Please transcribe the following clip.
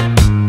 you